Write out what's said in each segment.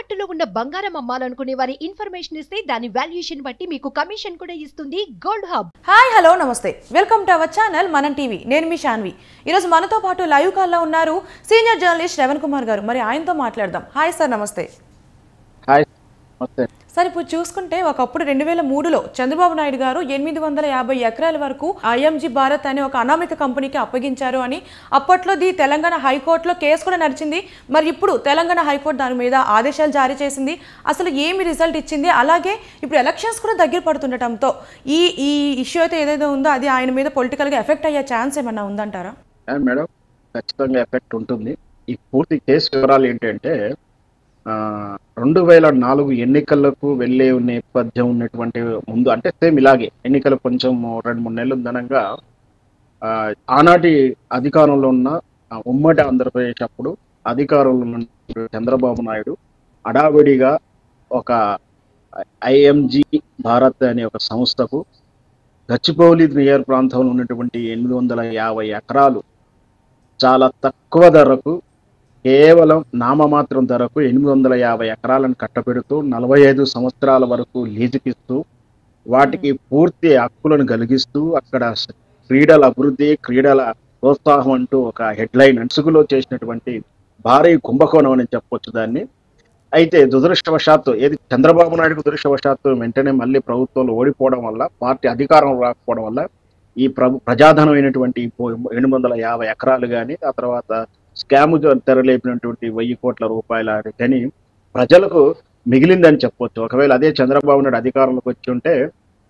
తాకట్టులో ఉన్న బంగారం అమ్మాలనుకునే వారి ఇన్ఫర్మేషన్ ఇస్తే దాని వాల్యుయేషన్ బట్టి మీకు కమిషన్ కూడా ఇస్తుంది గోల్డ్ హబ్. హాయ్ హలో నమస్తే. Welcome to our channel Manam TV. నేను మీ శాన్వి ఈరోజు మనతో పాటు లైవ్ కాల్లో ఉన్నారు సీనియర్ జర్నలిస్ట్ శ్రవణ్ కుమార్ గారు. మరి ఆయనతో మాట్లాడదాం. హాయ్ సార్ నమస్తే నమస్తే. సార్ ఇప్పుడు చూసుకుంటే ఒకప్పుడు రెండు వేల మూడులో చంద్రబాబు నాయుడు గారు ఎనిమిది వందల యాభై ఎకరాల వరకు ఐఎంజీ భారత్ అనే ఒక అనామిక కంపెనీకి అప్పగించారు అని అప్పట్లో ది తెలంగాణ హైకోర్టులో కేసు కూడా నడిచింది. మరి ఇప్పుడు తెలంగాణ హైకోర్టు దాని మీద ఆదేశాలు జారీ చేసింది. అసలు ఏమి రిజల్ట్ ఇచ్చింది? అలాగే ఇప్పుడు ఎలక్షన్స్ కూడా దగ్గర పడుతుండటంతో ఈ ఈ ఇష్యూ అయితే ఏదైతే ఉందో అది ఆయన మీద పొలిటికల్గా ఎఫెక్ట్ అయ్యే ఛాన్స్ ఏమన్నా ఉందంటారా? మేడం ఖచ్చితంగా ఎఫెక్ట్ ఉంటుంది. ఈ పూర్తి కేసు వివరాలు ఏంటంటే రెండు వేల నాలుగు ఎన్నికలకు వెళ్ళే నేపథ్యం ఉన్నటువంటి ముందు అంటే సేమ్ ఇలాగే ఎన్నికలు కొంచెం రెండు మూడు నెలలు ఘనంగా ఆ, ఆనాటి అధికారంలో ఉన్న ఉమ్మడి ఆంధ్రప్రదేశ్ అప్పుడు అధికారంలో ఉన్న చంద్రబాబు నాయుడు అడావిడిగా ఒక ఐఎంజి భారత్ అనే ఒక సంస్థకు గచ్చిపౌలి నియర్ ప్రాంతంలో ఉన్నటువంటి ఎనిమిది వందల యాభై ఎకరాలు చాలా తక్కువ ధరకు కేవలం నామమాత్రం ధరకు ఎనిమిది వందల యాభై ఎకరాలను కట్టబెడుతూ నలభై ఐదు సంవత్సరాల వరకు లీజుకిస్తూ వాటికి పూర్తి హక్కులను కలిగిస్తూ అక్కడ క్రీడల అభివృద్ధి క్రీడల ప్రోత్సాహం అంటూ ఒక హెడ్లైన్ అణుసుగులో చేసినటువంటి భారీ కుంభకోణం అని చెప్పొచ్చు దాన్ని. అయితే దురదృష్టవశాత్తు ఏది చంద్రబాబు నాయుడుకు దురదృష్టవశాత్తు వెంటనే మళ్ళీ ప్రభుత్వంలో ఓడిపోవడం వల్ల పార్టీ అధికారం రాకపోవడం వల్ల ఈ ప్రభు ప్రజాధనమైనటువంటి ఎనిమిది వందల యాభై ఎకరాలు కానీ ఆ తర్వాత స్కామ్ తెరలేపినటువంటి వెయ్యి కోట్ల రూపాయల కానీ ప్రజలకు మిగిలిందని చెప్పొచ్చు. ఒకవేళ అదే చంద్రబాబు నాయుడు అధికారంలోకి వచ్చి ఉంటే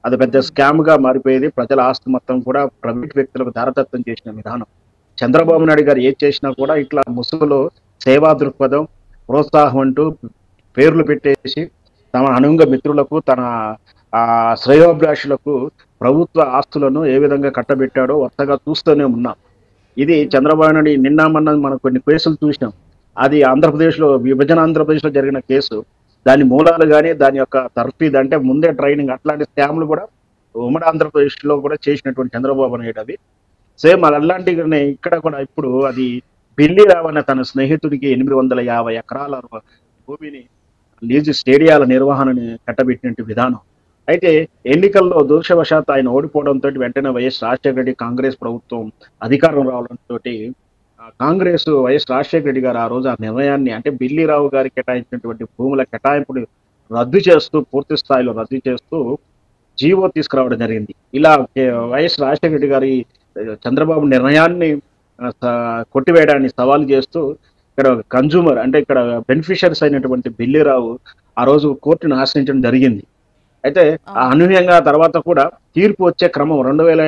అది పెద్ద స్కామ్గా మారిపోయేది. ప్రజల ఆస్తి మొత్తం కూడా ప్రైవేట్ వ్యక్తులకు దారతత్వం చేసిన విధానం. చంద్రబాబు నాయుడు గారు ఏది చేసినా కూడా ఇట్లా ముసుగులో సేవా దృక్పథం ప్రోత్సాహం అంటూ పేర్లు పెట్టేసి తమ అనుంగ మిత్రులకు తన ఆ శ్రేయోభిలాషులకు ప్రభుత్వ ఆస్తులను ఏ విధంగా కట్టబెట్టాడో వరుసగా చూస్తూనే ఉన్నాం. ఇది చంద్రబాబు నాయుడు నిన్న మొన్న మనం కొన్ని కేసులు చూసినాం అది ఆంధ్రప్రదేశ్లో విభజన ఆంధ్రప్రదేశ్లో జరిగిన కేసు. దాని మూలాలు కానీ దాని యొక్క తర్ఫీద్ అంటే ముందే ట్రైనింగ్ అట్లాంటి స్కామ్లు కూడా ఉమ్మడి ఆంధ్రప్రదేశ్లో కూడా చేసినటువంటి చంద్రబాబు నాయుడు అవి సేమ్ అలాంటివి ఇక్కడ కూడా ఇప్పుడు అది బిల్లి రావన్న తన స్నేహితుడికి ఎనిమిది వందల యాభై ఎకరాల భూమిని లీజు స్టేడియాల నిర్వహణని కట్టబెట్టినట్టు విధానం. అయితే ఎన్నికల్లో దూషవశాత్తు ఆయన ఓడిపోవడంతో వెంటనే వైఎస్ రాజశేఖర రెడ్డి కాంగ్రెస్ ప్రభుత్వం అధికారం రావడంతో కాంగ్రెస్ వైఎస్ రాజశేఖర రెడ్డి గారు ఆ రోజు ఆ నిర్ణయాన్ని అంటే బిల్లీరావు గారికి కేటాయించినటువంటి భూముల కేటాయింపుని రద్దు చేస్తూ పూర్తి స్థాయిలో రద్దు చేస్తూ జీవో తీసుకురావడం జరిగింది. ఇలా వైఎస్ రాజశేఖర రెడ్డి గారి చంద్రబాబు నిర్ణయాన్ని కొట్టివేయడాన్ని సవాల్ చేస్తూ ఇక్కడ కన్జ్యూమర్ అంటే ఇక్కడ బెనిఫిషరీస్ అయినటువంటి బిల్లీరావు ఆ రోజు కోర్టును ఆశ్రయించడం జరిగింది. అయితే ఆ అనూహ్యంగా తర్వాత కూడా తీర్పు వచ్చే క్రమం రెండు వేల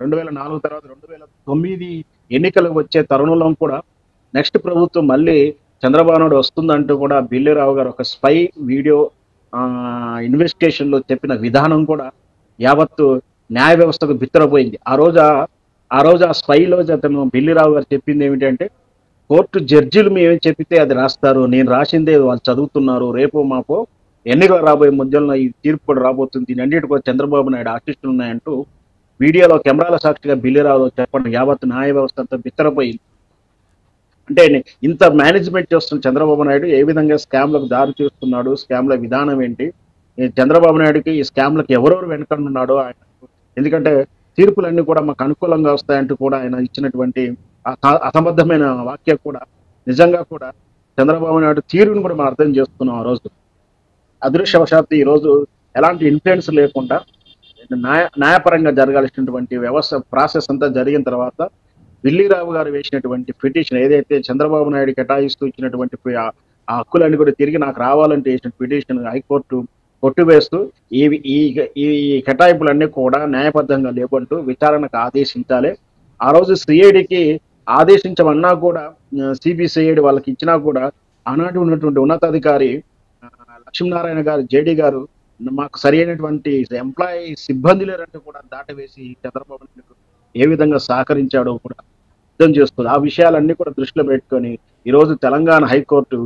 రెండు వేల నాలుగు తర్వాత రెండు వేల తొమ్మిది ఎన్నికలు వచ్చే తరుణంలో కూడా నెక్స్ట్ ప్రభుత్వం మళ్ళీ చంద్రబాబు నాయుడు వస్తుందంటూ కూడా బిల్లిరావు గారు ఒక స్పై వీడియో ఇన్వెస్టిగేషన్లో చెప్పిన విధానం కూడా యావత్తు న్యాయ వ్యవస్థకు బిత్తరపోయింది. ఆ రోజు ఆ- రోజు ఆ స్పైలో అతను బిల్లిరావు గారు చెప్పింది ఏమిటంటే కోర్టు జడ్జిలు మేమేం చెప్పితే అది రాస్తారు నేను రాసిందే వాళ్ళు చదువుతున్నారు రేపు మాపో ఎన్నికలు రాబోయే మధ్యలో ఈ తీర్పు కూడా రాబోతుంది. దీని అన్నిటి కూడా చంద్రబాబు నాయుడు ఆశిస్తులు ఉన్నాయంటూ మీడియాలో కెమెరాల సాక్షిగా బిల్లిరావు చెప్పండి యావత్ న్యాయ వ్యవస్థ అంతా బిత్తరపోయింది. అంటే ఇంత మేనేజ్మెంట్ చేస్తున్న చంద్రబాబు నాయుడు ఏ విధంగా స్కామ్లకు దారి తీస్తున్నాడు స్కామ్ల విధానం ఏంటి? చంద్రబాబు నాయుడుకి ఈ స్కామ్లకు ఎవరెవరు వెనుకనున్నాడో ఆయన ఎందుకంటే తీర్పులన్నీ కూడా మాకు అనుకూలంగా వస్తాయంటూ కూడా ఆయన ఇచ్చినటువంటి అస- అసంబద్ధమైన వాక్యం కూడా నిజంగా కూడా చంద్రబాబు నాయుడు తీరుని కూడా మనం అర్థం చేసుకున్నాం ఆ రోజు. అదృశ్యవశాత్తు ఈ రోజు ఎలాంటి ఇన్ఫ్లుయెన్స్ లేకుండా న్యాయ న్యాయపరంగా జరగాల్సినటువంటి వ్యవస్థ ప్రాసెస్ అంతా జరిగిన తర్వాత బిల్లీరావు గారు వేసినటువంటి పిటిషన్ ఏదైతే చంద్రబాబు నాయుడు కేటాయిస్తూ ఇచ్చినటువంటి ఆ హక్కులన్నీ కూడా తిరిగి నాకు రావాలంటే వేసిన పిటిషన్ హైకోర్టు కొట్టివేస్తూ ఈ ఈ ఈ కేటాయింపులన్నీ కూడా న్యాయబద్ధంగా లేవంటూ విచారణకు ఆదేశించాలి. ఆ రోజు సిఐడికి ఆదేశించమన్నా కూడా సిబిసిఐడి వాళ్ళకి ఇచ్చినా కూడా ఆనాటి ఉన్నటువంటి ఉన్నతాధికారి లక్ష్మీనారాయణ గారు జేడి గారు మాకు సరి అయినటువంటి ఎంప్లాయీ సిబ్బంది లేరంటే కూడా దాటవేసి చంద్రబాబు నాయుడు ఏ విధంగా సహకరించాడో కూడా అర్థం చేస్తుంది ఆ విషయాలన్నీ కూడా దృష్టిలో పెట్టుకొని ఈరోజు తెలంగాణ హైకోర్టు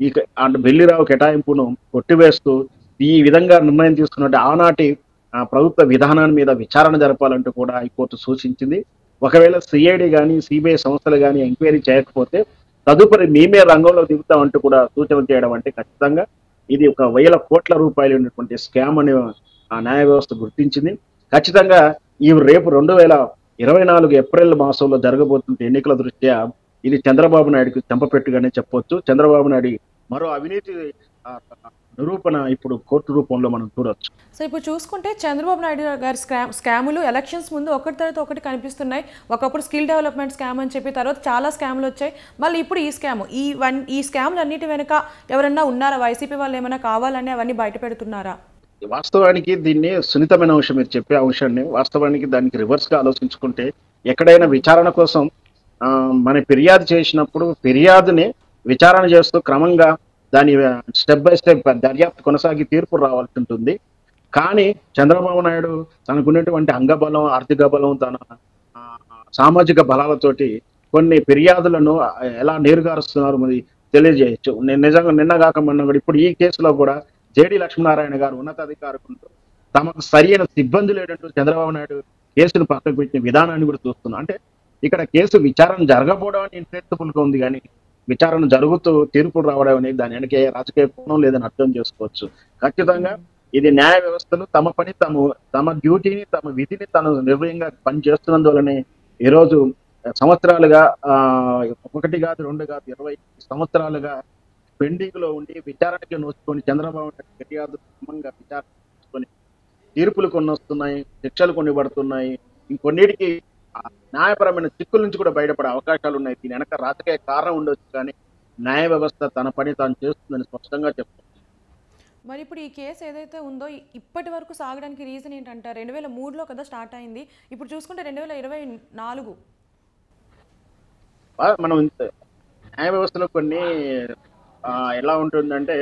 ఈ అంటే బెల్లిరావు కేటాయింపును కొట్టివేస్తూ ఈ విధంగా నిర్ణయం తీసుకున్నట్టు ఆనాటి ఆ, ప్రభుత్వ విధానాన్ని మీద విచారణ జరపాలంటూ కూడా హైకోర్టు సూచించింది. ఒకవేళ సిఐడి కానీ సిబిఐ సంస్థలు కానీ ఎంక్వైరీ చేయకపోతే తదుపరి మేమే రంగంలో దిగుతామంటూ కూడా సూచన చేయడం అంటే ఖచ్చితంగా ఇది ఒక వేల కోట్ల రూపాయలు ఉన్నటువంటి స్కామ్ అని ఆ న్యాయ వ్యవస్థ గుర్తించింది. ఖచ్చితంగా ఈ రేపు రెండు వేల ఇరవై నాలుగు ఏప్రిల్ మాసంలో జరగబోతున్న ఎన్నికల దృష్ట్యా ఇది చంద్రబాబు నాయుడుకి చెంపపెట్టుగానే చెప్పవచ్చు చంద్రబాబు నాయుడు మరో అవినీతి నిరూపణ ఇప్పుడు కోర్టు రూపంలో మనం చూడొచ్చు. సో ఇప్పుడు చూసుకుంటే చంద్రబాబు నాయుడు గారి స్కామ్ స్కాములు ఎలక్షన్స్ ముందు ఒకటి తర్వాత ఒకటి కనిపిస్తున్నాయి. ఒకప్పుడు స్కిల్ డెవలప్మెంట్ స్కామ్ అని చెప్పి తర్వాత చాలా స్కామ్లు వచ్చాయి. మళ్ళీ ఇప్పుడు ఈ స్కామ్. ఈ వన్ ఈ స్కామ్లు అన్నిటి వెనుక ఎవరన్నా ఉన్నారా? వైసీపీ వాళ్ళు ఏమైనా కావాలని అవన్నీ బయట పెడుతున్నారా? వాస్తవానికి దీన్ని సున్నితమైన అంశం మీరు చెప్పే అంశాన్ని వాస్తవానికి దానికి రివర్స్గా ఆలోచించుకుంటే ఎక్కడైనా విచారణ కోసం మన ఫిర్యాదు చేసినప్పుడు ఫిర్యాదుని విచారణ చేస్తూ క్రమంగా దాని స్టెప్ బై స్టెప్ దర్యాప్తు కొనసాగి తీర్పు రావాల్సి ఉంటుంది. కానీ చంద్రబాబు నాయుడు తనకున్నటువంటి అంగబలం ఆర్థిక బలం తన ఆ, సామాజిక బలాలతోటి కొన్ని ఫిర్యాదులను ఎలా నేరుగారుస్తున్నారు మరి తెలియజేయచ్చు. నేను నిజంగా నిన్న కాక మొన్న కూడా ఇప్పుడు ఈ కేసులో కూడా జేడి లక్ష్మీనారాయణ గారు ఉన్నతాధికారులతో తమకు సరైన సిబ్బంది లేడంటూ చంద్రబాబు నాయుడు కేసును పక్కకు పెట్టిన విధానాన్ని కూడా చూస్తున్నాం. అంటే ఇక్కడ కేసు విచారణ జరగకపోవడం అని ఇంట్రెస్ట్ ఉంది కానీ విచారణ జరుగుతూ తీర్పులు రావడం అనేది దాని వెనకే రాజకీయ కోణం లేదని అర్థం చేసుకోవచ్చు. ఖచ్చితంగా ఇది న్యాయ వ్యవస్థలు తమ పని తము తమ డ్యూటీని తమ విధిని తను నిర్భయంగా పనిచేస్తున్నందువలనే ఈరోజు సంవత్సరాలుగా ఆ, ఒకటి కాదు రెండు కాదు ఇరవై సంవత్సరాలుగా పెండింగ్లో ఉండి విచారణకి నోచుకొని చంద్రబాబు ఫిర్యాదు క్రమంగా విచారణ తీర్పులు కొన్ని వస్తున్నాయి శిక్షలు కొన్ని పడుతున్నాయి ఇంకొన్నిటికి న్యాయపరమైన చిక్కుల నుంచి కూడా బయటపడే అవకాశాలు ఉన్నాయి. దీని వెనక రాజకీయ కారణం ఉండొచ్చు కానీ న్యాయ వ్యవస్థ తన పని తాను చేస్తుందని స్పష్టంగా చెప్తుంది మరి ఇప్పుడు ఈ కేసు ఏదైతే ఉందో ఇప్పటి వరకు సాగడానికి రీజన్ ఏంటంటారు? రెండు వేల మూడులో కదా స్టార్ట్ అయింది. ఇప్పుడు చూసుకుంటే రెండు వేల ఇరవై నాలుగు. మనం న్యాయ వ్యవస్థలో కొన్ని ఎలా ఉంటుందంటే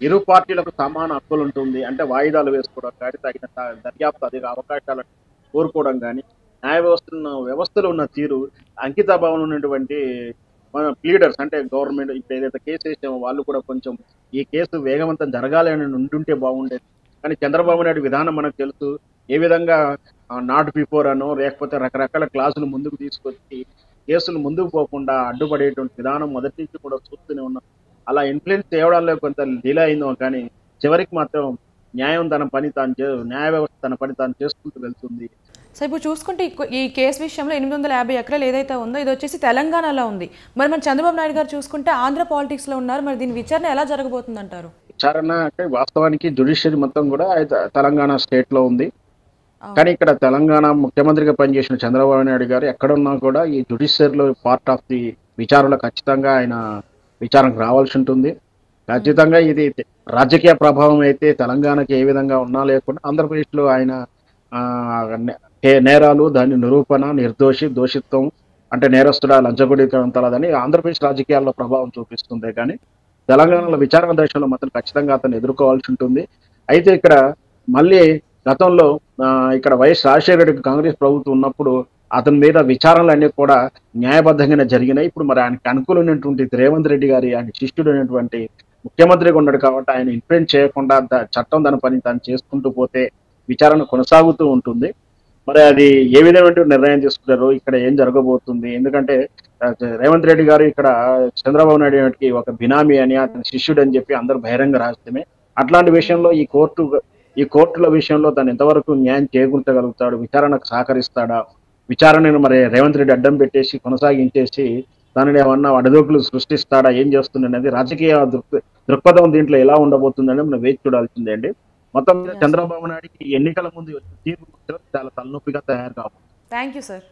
ఇరు పార్టీలకు సమాన హక్కులు ఉంటుంది. అంటే వాయిదాలు వేసుకోవడం కానీ తగిన దర్యాప్తు అధిక అవకాశాలను కోరుకోవడం కానీ న్యాయ వ్యవస్థ వ్యవస్థలో ఉన్న తీరు అంకితాభావం ఉన్నటువంటి మన ప్లీడర్స్ అంటే గవర్నమెంట్ ఇప్పుడు ఏదైతే కేసు వేసామో వాళ్ళు కూడా కొంచెం ఈ కేసు వేగవంతం జరగాలి అని ఉంటుంటే బాగుండేది. కానీ చంద్రబాబు నాయుడు విధానం మనకు తెలుసు. ఏ విధంగా నాట్ బిఫోర్ అనో లేకపోతే రకరకాల క్లాసులు ముందుకు తీసుకొచ్చి కేసులు ముందుకు పోకుండా అడ్డుపడేటువంటి విధానం మొదటి నుంచి కూడా చూస్తూనే ఉన్నాం. అలా ఇన్ఫ్లుయెన్స్ చేయడంలో కొంత డిలే అయిందో కానీ చివరికి మాత్రం న్యాయం తన పని తాను చే న్యాయ వ్యవస్థ తన పని తాను చేసుకుంటూ వెళ్తుంది. సో ఇప్పుడు చూసుకుంటే ఈ కేసు విషయంలో ఎనిమిది వందల యాభై ఎకరాలు ఏదైతే ఉందో ఇది వచ్చేసి తెలంగాణలో ఉంది. మరి మన చంద్రబాబు నాయుడు గారు చూసుకుంటే ఆంధ్ర పాలిటిక్స్లో ఉన్నారు. మరి దీని విచారణ ఎలా జరగబోతుంది అంటారు విచారణ అంటే వాస్తవానికి జుడిషియరీ మొత్తం కూడా తెలంగాణ స్టేట్లో ఉంది. కానీ ఇక్కడ తెలంగాణ ముఖ్యమంత్రిగా పనిచేసిన చంద్రబాబు నాయుడు గారు ఎక్కడున్నా కూడా ఈ జుడిషియరీలో పార్ట్ ఆఫ్ ది విచారణలో ఖచ్చితంగా ఆయన విచారణకు రావాల్సి ఉంటుంది. ఖచ్చితంగా ఇది రాజకీయ ప్రభావం అయితే తెలంగాణకి ఏ విధంగా ఉన్నా లేకుండా ఆంధ్రప్రదేశ్లో ఆయన ఏ నేరాలు దాని నిరూపణ నిర్దోషి దోషిత్వం అంటే నేరస్తుడా లంచగొడితలదని ఆంధ్రప్రదేశ్ రాజకీయాల్లో ప్రభావం చూపిస్తుంది కానీ తెలంగాణలో విచారణ దశలో మాత్రం ఖచ్చితంగా అతను ఎదుర్కోవాల్సి ఉంటుంది. అయితే ఇక్కడ మళ్ళీ గతంలో ఇక్కడ వైఎస్ రాజశేఖర రెడ్డికి కాంగ్రెస్ ప్రభుత్వం ఉన్నప్పుడు అతని మీద విచారణలు అన్నీ కూడా న్యాయబద్ధంగానే జరిగినాయి. ఇప్పుడు మరి ఆయనకి అనుకూలమైనటువంటి రేవంత్ రెడ్డి గారి ఆయన శిష్యుడు అయినటువంటి ముఖ్యమంత్రిగా ఉన్నాడు కాబట్టి ఆయన ఇన్ఫ్లుయెన్స్ చేయకుండా చట్టం దాని పని తాను చేసుకుంటూ పోతే విచారణ కొనసాగుతూ ఉంటుంది. మరి అది ఏ విధమైన నిర్ణయం తీసుకున్నారు ఇక్కడ ఏం జరగబోతుంది? ఎందుకంటే రేవంత్ రెడ్డి గారు ఇక్కడ చంద్రబాబు నాయుడు గారికి ఒక బినామీ అని అతని శిష్యుడు అని చెప్పి అందరు బహిరంగ రహస్యమే అట్లాంటి విషయంలో ఈ కోర్టు ఈ కోర్టుల విషయంలో తను ఎంతవరకు న్యాయం చేకూర్చగలుగుతాడు? విచారణకు సహకరిస్తాడా? విచారణను మరి రేవంత్ రెడ్డి అడ్డం పెట్టేసి కొనసాగించేసి తనని ఏమన్నా అడదోకులు సృష్టిస్తాడా? ఏం చేస్తుంది అనేది రాజకీయ దృక్ దృక్పథం దీంట్లో ఎలా ఉండబోతుందని మనం వేచి చూడాల్సిందే అండి. మొత్తం. చంద్రబాబు నాయుడికి ఎన్నికల ముందు తీర్పు చాలా తలనొప్పిగా తయారు కావాలి థ్యాంక్ యూ సార్